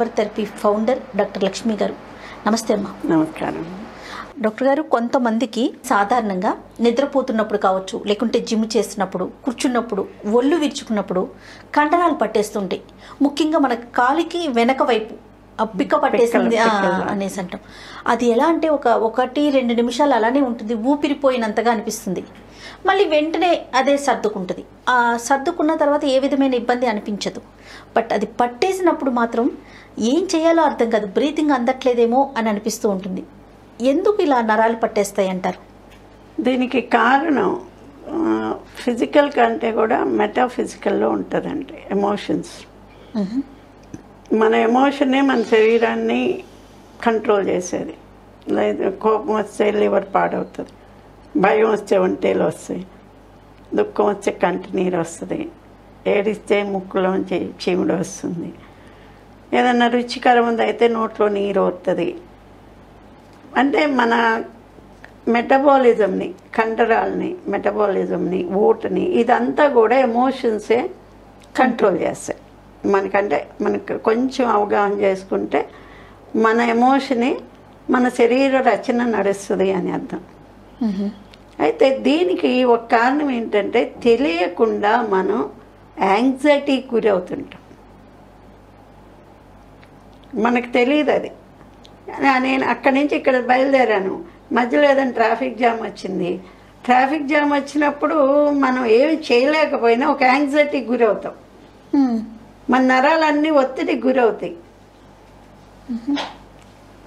Power therapy founder doctor Lakshmi గారు. నమస్తే అమ్మా. నమస్కారం. డాక్టర్ గారు కొంతమందికి సాధారణంగా నిద్రపోతున్నప్పుడు కావచ్చు లేకుంటే జిమ్ చేస్తున్నప్పుడు కూర్చున్నప్పుడు ఒళ్ళు విరుచుకున్నప్పుడు కండరాలు పట్టేస్తుంటాయి ముఖ్యంగా మన కాలికి వెనక వైపు పిక్క పట్టేసింది పిక్కలు. అనేసి అంటాం. అది ఎలా అంటే ఒక ఒకటి రెండు నిమిషాలు అలానే ఉంటుంది ఊపిరిపోయినంతగా అనిపిస్తుంది. మళ్ళీ వెంటనే అదే సర్దుకుంటుంది. ఆ సర్దుకున్న తర్వాత ఏ విధమైన ఇబ్బంది అనిపించదు. బట్ అది పట్టేసినప్పుడు మాత్రం ఏం చేయాలో అర్థం కాదు. బ్రీతింగ్ అందట్లేదేమో అని అనిపిస్తూ ఉంటుంది. ఎందుకు ఇలా నరాలు పట్టేస్తాయి అంటారు దీనికి కారణం ఫిజికల్ కంటే కూడా మెటాఫిజికల్లో ఉంటుందండి ఎమోషన్స్. మన ఎమోషనే మన శరీరాన్ని కంట్రోల్ చేసేది. లేదు కోపం వస్తే లివర్ పాడవుతుంది. భయం వస్తే ఒంటేలు వస్తాయి. దుఃఖం వస్తే కంటి నీరు వస్తుంది. ఏడిస్తే ముక్కులోంచి చీముడు వస్తుంది. ఏదన్నా రుచికరం అయితే నోట్లో నీరు వస్తుంది అంటే మన మెటబాలిజంని కండరాలని మెటబాలిజంని ఓటుని ఇదంతా కూడా ఎమోషన్సే కంట్రోల్ చేస్తాయి. మనకంటే మనకు కొంచెం అవగాహన చేసుకుంటే మన ఎమోషన్ని మన శరీర రచన నడుస్తుంది అని అర్థం. అయితే దీనికి ఒక కారణం ఏంటంటే తెలియకుండా మనం యాంగ్జైటీకి గురి అవుతుంటాం మనకు తెలియదు అది. నేను అక్కడి నుంచి ఇక్కడ బయలుదేరాను. మధ్యలో ఏదైనా ట్రాఫిక్ జామ్ వచ్చింది. ట్రాఫిక్ జామ్ వచ్చినప్పుడు మనం ఏమి చేయలేకపోయినా ఒక యాంగ్జైటీకి గురవుతాం. మన నరాలన్నీ ఒత్తిడికి గురవుతాయి.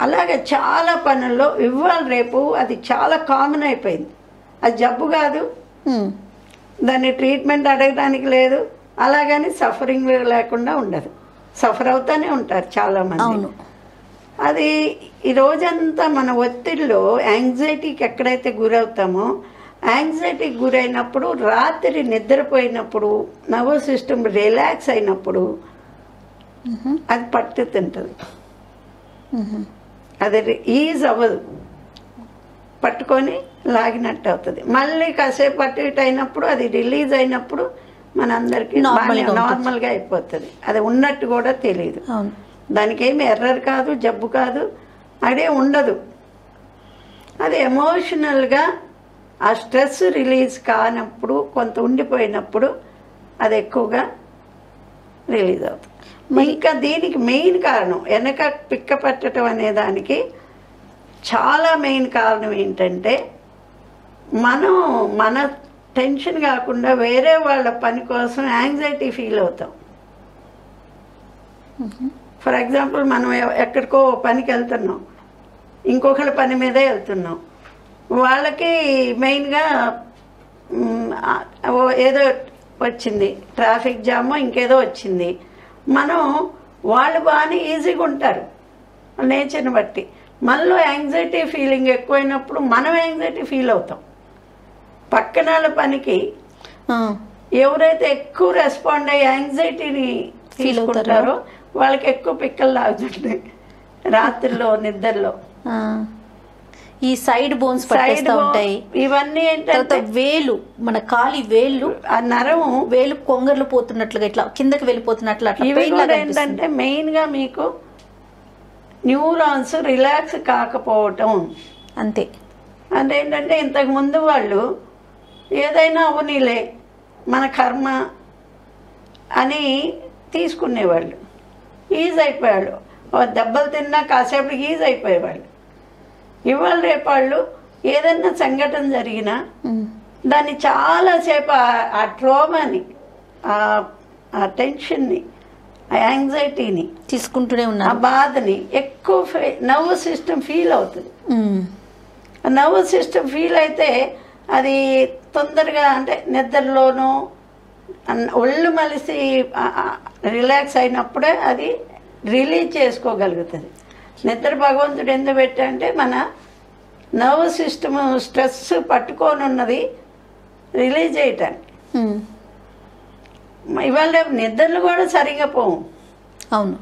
అలాగే చాలా పనుల్లో ఇవాళ రేపు అది చాలా కామన్ అయిపోయింది. అది జబ్బు కాదు. దాన్ని ట్రీట్మెంట్ అడగడానికి లేదు. అలాగని సఫరింగ్ లేకుండా ఉండదు. సఫర్ అవుతానే ఉంటారు చాలా మంది అవును. అది ఈ రోజంతా మన ఒత్తిడిలో యాంగ్జైటీకి ఎక్కడైతే గురవుతామో యాంగ్జైటీకి గురైనప్పుడు రాత్రి నిద్రపోయినప్పుడు నర్వ్ సిస్టమ్ రిలాక్స్ అయినప్పుడు అది పట్టు తింటుంది అది ఈజ్ అవ్వదు. పట్టుకొని లాగినట్టు అవుతుంది. మళ్ళీ కాసేపు అటు ఇటు అయినప్పుడు అది రిలీజ్ అయినప్పుడు మనందరికీ. నార్మల్గా అయిపోతుంది. అది ఉన్నట్టు కూడా తెలియదు దానికి ఏమి ఎర్రర్ కాదు జబ్బు కాదు అదే ఉండదు. అది ఎమోషనల్గా ఆ స్ట్రెస్ రిలీజ్ కానప్పుడు కొంత ఉండిపోయినప్పుడు అది ఎక్కువగా రిలీజ్ అవుతుంది. ఇంకా దీనికి మెయిన్ కారణం వెనక పిక్క పట్టడం అనే దానికి చాలా మెయిన్ కారణం ఏంటంటే మనం మన టెన్షన్ కాకుండా వేరే వాళ్ళ పని కోసం యాంగ్జైటీ ఫీల్ అవుతాం. ఫర్ ఎగ్జాంపుల్ మనం ఎక్కడికో పనికి వెళ్తున్నాం. ఇంకొకళ్ళ పని మీదే వెళ్తున్నాం. వాళ్ళకి మెయిన్గా ఏదో వచ్చింది. ట్రాఫిక్ జామ్ ఇంకేదో వచ్చింది. మనం వాళ్ళు బాగానే ఈజీగా ఉంటారు. నేచర్ని బట్టి. మనలో యాంగ్జైటీ ఫీలింగ్ ఎక్కువైనప్పుడు మనం యాంగ్జైటీ ఫీల్ అవుతాం. పక్కన వాళ్ళ పనికి ఎవరైతే ఎక్కువ రెస్పాండ్ అయ్యి యాంగ్జైటీని Feel అవుతారో? వాళ్ళకి ఎక్కువ పిక్కలు లాగుతుంటాయి రాత్రిలో నిద్రలో. ఈ సైడ్ బోన్స్ పట్టేస్తూ ఉంటాయి. ఇవన్నీ తర్వాత ఏంటంటే వేలు మన కాలి వేళ్ళు ఆ నరం వేలు కొంగర్లు పోతున్నట్లుగా ఇట్లా కిందకి వెళ్ళిపోతున్నట్లు అట్లా. ఏంటంటే మెయిన్గా మీకు న్యూరాన్స్ రిలాక్స్ కాకపోవటం. అంతే. అంటే ఏంటంటే ఇంతకు ముందు వాళ్ళు ఏదైనా అవనీలే మన కర్మ అని తీసుకునేవాళ్ళు. ఈజ్ అయిపోయాళ్ళు ఓ దెబ్బలు తిన్నా కాసేపటికి ఈజ్ అయిపోయేవాళ్ళు ఇవాళ రేపు వాళ్ళు ఏదైనా సంఘటన జరిగినా. దాన్ని చాలాసేపు ఆ- ఆ ట్రోమాని ఆ- ఆ టెన్షన్ని ఆ యాంగ్జైటీని తీసుకుంటూనే ఆ ఉన్నారు బాధని ఎక్కువ నర్వ్ సిస్టమ్ ఫీల్ అవుతుంది. ఆ నర్వ్ సిస్టమ్ ఫీల్ అయితే అది తొందరగా అంటే నిద్రలోనూ ఒళ్ళు మలిసి రిలాక్స్ అయినప్పుడే అది రిలీజ్ చేసుకోగలుగుతుంది నిద్ర భగవంతుడు ఎందుకు పెట్టంటే మన నర్వ్ సిస్టమ్ స్ట్రెస్ పట్టుకొని ఉన్నది రిలీజ్ చేయటానికి. ఇవాళ నిద్రలు కూడా సరిగా పోవు అవును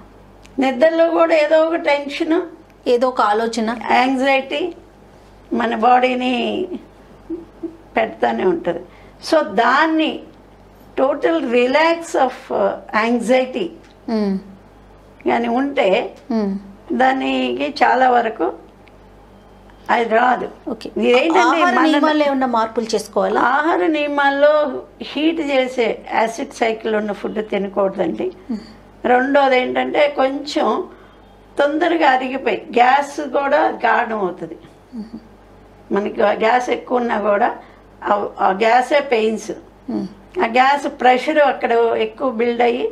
నిద్రలో కూడా ఏదో ఒక టెన్షన్ ఏదో ఒక ఆలోచన యాంగ్జైటీ మన బాడీని పెడతానే ఉంటుంది సో దాన్ని టోటల్ రిలాక్స్ ఆఫ్ యాంగ్జైటీ. కానీ ఉంటే. దానికి చాలా వరకు అది రాదు. ఓకే. ఏమన్నా మార్పులు చేసుకోవాలా? ఆహార నియమాల్లో హీట్ చేసే యాసిడ్ సైకిల్ ఉన్న ఫుడ్ తినకూడదండి. రెండోది ఏంటంటే కొంచెం తొందరగా అరిగిపోయి గ్యాస్ కూడా కారణం అవుతుంది. మనకి గ్యాస్ ఎక్కువ ఉన్నా కూడా ఆ- గ్యాసే పెయిన్స్. ఆ గ్యాస్ ప్రెషర్ అక్కడ ఎక్కువ బిల్డ్ అయ్యి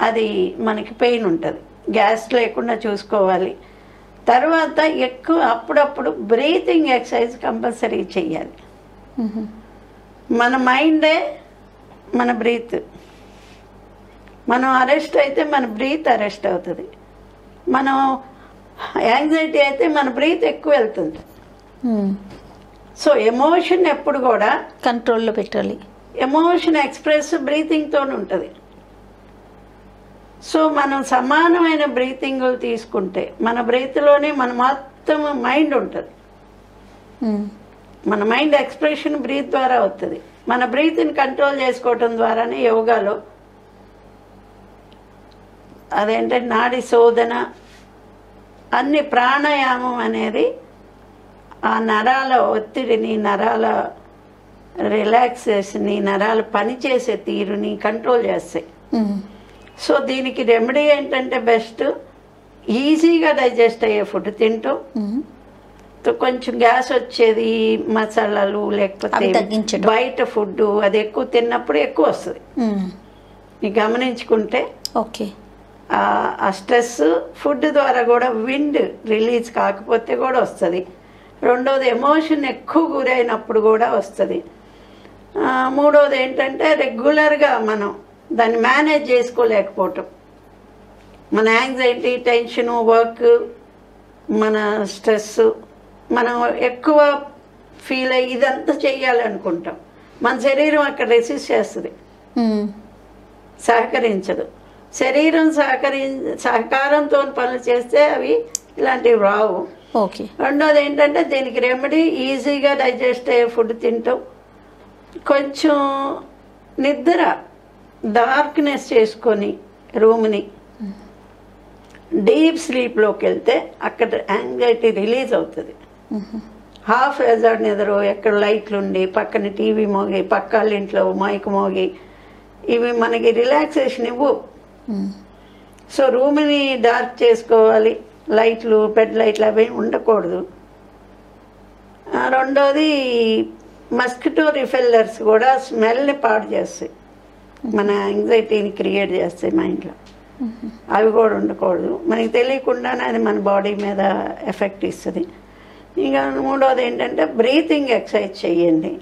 అది మనకి పెయిన్ ఉంటుంది. గ్యాస్ లేకుండా చూసుకోవాలి. తర్వాత ఎక్కువ అప్పుడప్పుడు బ్రీతింగ్ ఎక్సర్సైజ్ కంపల్సరీ చేయాలి. మన మైండే మన బ్రీత్ మనం అరెస్ట్ అయితే మన బ్రీత్ అరెస్ట్ అవుతుంది. మనం యాంగ్జైటీ అయితే మన బ్రీత్ ఎక్కువ వెళ్తుంది. సో ఎమోషన్ ఎప్పుడు కూడా కంట్రోల్లో పెట్టాలి. ఎమోషన్ ఎక్స్ప్రెస్ బ్రీతింగ్తో ఉంటుంది. సో మనం సమానమైన బ్రీతింగ్ తీసుకుంటే మన బ్రీత్లోనే మన మొత్తం మైండ్ ఉంటుంది మ్మ్. మన మైండ్ ఎక్స్ప్రెషన్ బ్రీత్ ద్వారా అవుతుంది మన బ్రీత్ని కంట్రోల్ చేసుకోవటం ద్వారానే యోగాలో అదేంటే నాడి శోధన అన్ని ప్రాణాయామం అనేది ఆ నరాల ఒత్తిడిని నరాల రిలాక్సేషన్ని నరాలు పనిచేసే తీరుని కంట్రోల్ చేస్తాయి మ్మ్. సో దీనికి రెమెడీ ఏంటంటే బెస్ట్ ఈజీగా డైజెస్ట్ అయ్యే ఫుడ్ తింటూ. కొంచెం గ్యాస్ వచ్చేది మసాలాలు లేకపోతే. బయట ఫుడ్ అది ఎక్కువ తిన్నప్పుడు ఎక్కువ వస్తుంది. ఇది గమనించుకుంటే ఓకే. ఆ- స్ట్రెస్ ఫుడ్ ద్వారా కూడా విండ్ రిలీజ్ కాకపోతే కూడా వస్తుంది. రెండోది ఎమోషన్ ఎక్కువ గురైనప్పుడు కూడా వస్తుంది. మూడోది ఏంటంటే రెగ్యులర్గా మనం దాన్ని మేనేజ్ చేసుకోలేకపోవటం. మన యాంగ్జైటీ టెన్షన్ వర్క్ మన స్ట్రెస్ మనం ఎక్కువ ఫీల్ అయ్యి ఇదంతా చెయ్యాలనుకుంటాం మన శరీరం అక్కడ రెసిస్ట్ చేస్తుంది. సహకరించదు. శరీరం సహకరి సహకారంతో పనులు చేస్తే అవి ఇలాంటివి రావు. ఓకే. రెండోది ఏంటంటే దీనికి రెమెడీ ఈజీగా డైజెస్ట్ అయ్యే ఫుడ్ తింటాం. కొంచెం నిద్ర డార్క్నెస్ చేసుకొని రూమ్ని డీప్ స్లీప్లోకి వెళ్తే అక్కడ యాంగ్జైటీ రిలీజ్ అవుతుంది. హాఫ్ ఎజార్డ్ నిద్రో ఎక్కడ లైట్లు ఉండి పక్కన టీవీ మోగి పక్క వాళ్ళ ఇంట్లో మైక్ మోగి ఇవి మనకి రిలాక్సేషన్ ఇవ్వు. సో రూమ్ని డార్క్ చేసుకోవాలి. లైట్లు పెద్ద లైట్లు అవి ఉండకూడదు. ఆ, రెండోది మస్కిటో రిఫెల్లర్స్ కూడా స్మెల్ని పాడు చేస్తాయి. మన యాంగ్జైటీని క్రియేట్ చేస్తాయి మైండ్లో అవి కూడా ఉండకూడదు. మనకి తెలియకుండానే అది మన బాడీ మీద ఎఫెక్ట్ ఇస్తుంది. ఇంకా మూడోది ఏంటంటే బ్రీతింగ్ ఎక్సర్సైజ్ చేయండి.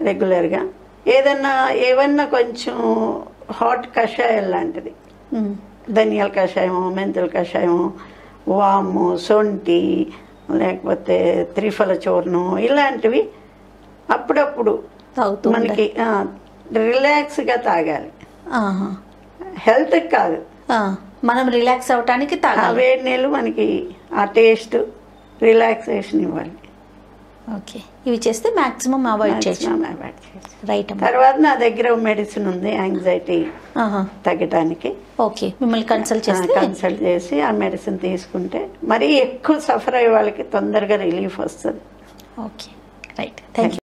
రెగ్యులర్గా ఏదన్నా ఏమన్నా కొంచెం హాట్ కషాయం లాంటిది. మ్మ్. ధనియాల కషాయము మెంతుల కషాయము వాము సొంటి లేకపోతే త్రిఫల చూర్ణం ఇలాంటివి అప్పుడప్పుడు. మనకి రిలాక్స్గా తాగాలి. హెల్త్కి కాదు. మనం రిలాక్స్ అవటానికి తాగాలి. వేడి నీళ్ళు మనకి ఆ టేస్ట్ రిలాక్సేషన్ ఇవ్వాలి. ఓకే. ఇవి చేస్తే మాక్సిమం అవాయిడ్ చేయొచ్చు. రైట్ తర్వాత నా దగ్గర మెడిసిన్ ఉంది యాంగ్జైటీ. తగ్గడానికి ఓకే. మిమ్మల్ని కన్సల్ట్ చేస్తే కన్సల్ట్ చేసి ఆ మెడిసిన్ తీసుకుంటే మరీ ఎక్కువ సఫర్ అయ్యే వాళ్ళకి తొందరగా రిలీఫ్ వస్తుంది. ఓకే. రైట్. Thank you